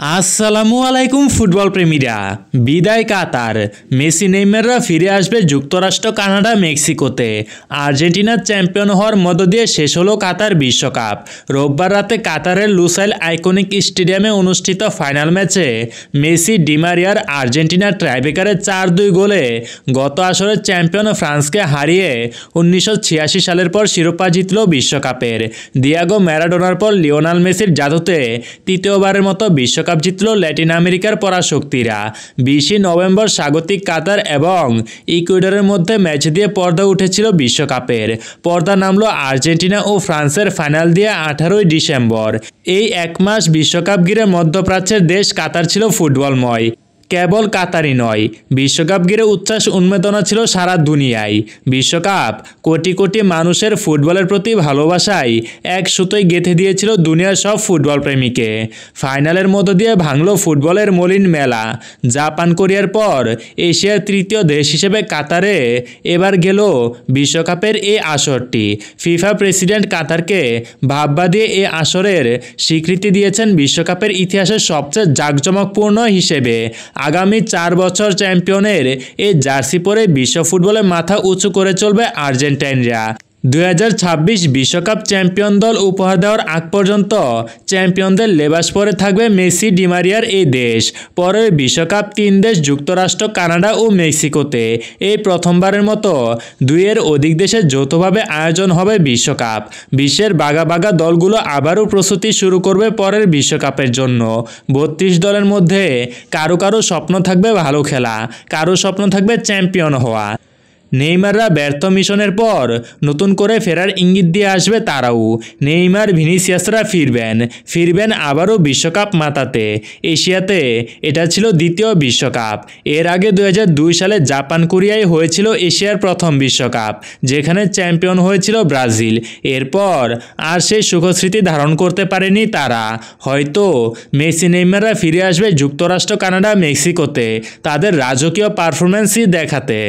আসসালামু আলাইকুম, ফুটবল প্রেমীরা। বিদায় কাতার। মেসি, নেইমাররা ফিরে আসবে যুক্তরাষ্ট্র, কানাডা, মেক্সিকোতে। আর্জেন্টিনার চ্যাম্পিয়ন হওয়ার মধ্য দিয়ে শেষ হলো কাতার বিশ্বকাপ। রোববার রাতে কাতারের লুসাইল আইকনিক স্টেডিয়ামে অনুষ্ঠিত ফাইনাল ম্যাচে মেসি ডিমারিয়ার আর্জেন্টিনার ট্রাইবেকারের চার দুই গোলে গত আসরের চ্যাম্পিয়ন ফ্রান্সকে হারিয়ে উনিশশো ছিয়াশি সালের পর শিরোপা জিতল বিশ্বকাপের। দিয়াগো ম্যারাডোনার পর লিওনাল মেসির জাদুতে তৃতীয়বারের মতো বিশ্বকাপ বিশ্বকাপ জিতল ল্যাটিন আমেরিকার পরাশক্তিরা। বিশে নভেম্বর স্বাগতিক কাতার এবং ইকুয়েডরের মধ্যে ম্যাচ দিয়ে পর্দা উঠেছিল বিশ্বকাপের। পর্দা নামলো আর্জেন্টিনা ও ফ্রান্সের ফাইনাল দিয়ে আঠারোই ডিসেম্বর। এই এক মাস বিশ্বকাপ ঘিরে মধ্যপ্রাচ্যের দেশ কাতার ছিল ফুটবলময়। কেবল কাতারই নয়, বিশ্বকাপ ঘিরে উচ্ছ্বাস উন্মেদনা ছিল সারা দুনিয়ায়। বিশ্বকাপ কোটি কোটি মানুষের ফুটবলের প্রতি ভালোবাসায় এক সুতোয় গেঁথে দিয়েছিল দুনিয়ার সব ফুটবল প্রেমীকে। ফাইনালের মধ্য দিয়ে ভাঙল ফুটবলের মলিন মেলা। জাপান কোরিয়ার পর এশিয়ার তৃতীয় দেশ হিসেবে কাতারে এবার গেল বিশ্বকাপের এই আসরটি। ফিফা প্রেসিডেন্ট কাতারকে ভাববা দিয়ে এ আসরের স্বীকৃতি দিয়েছেন বিশ্বকাপের ইতিহাসের সবচেয়ে জাঁকজমকপূর্ণ হিসেবে। আগামী চার বছর চ্যাম্পিয়নের এই জার্সি পরে বিশ্ব ফুটবলে মাথা উঁচু করে চলবে আর্জেন্টাইনরা। দুই বিশ্বকাপ চ্যাম্পিয়ন দল উপহার দেওয়ার আগ পর্যন্ত চ্যাম্পিয়নদের লেবাস পরে থাকবে মেসি ডিমারিয়ার এই দেশ। পরের বিশ্বকাপ তিন দেশ যুক্তরাষ্ট্র, কানাডা ও মেক্সিকোতে। এই প্রথমবারের মতো দুইয়ের অধিক দেশে যৌথভাবে আয়োজন হবে বিশ্বকাপ। বিশ্বের বাগা বাগা দলগুলো আবারও প্রস্তুতি শুরু করবে পরের বিশ্বকাপের জন্য। বত্রিশ দলের মধ্যে কারও কারও স্বপ্ন থাকবে ভালো খেলা, কারও স্বপ্ন থাকবে চ্যাম্পিয়ন হওয়া। নেইমাররা ব্যর্থ মিশনের পর নতুন করে ফেরার ইঙ্গিত দিয়ে আসবে তারাও। নেইমার, ভিনিসিয়াসরা ফিরবেন। ফিরবেন আবারও বিশ্বকাপ মাতাতে। এশিয়াতে এটা ছিল দ্বিতীয় বিশ্বকাপ। এর আগে দু হাজার দুই সালে জাপান কোরিয়ায় হয়েছিল এশিয়ার প্রথম বিশ্বকাপ, যেখানে চ্যাম্পিয়ন হয়েছিল ব্রাজিল। এরপর আর সেই সুখস্মৃতি ধারণ করতে পারেনি তারা। হয়তো মেসি, নেইমাররা ফিরে আসবে যুক্তরাষ্ট্র, কানাডা, মেক্সিকোতে, তাদের রাজকীয় পারফরমেন্সই দেখাতে।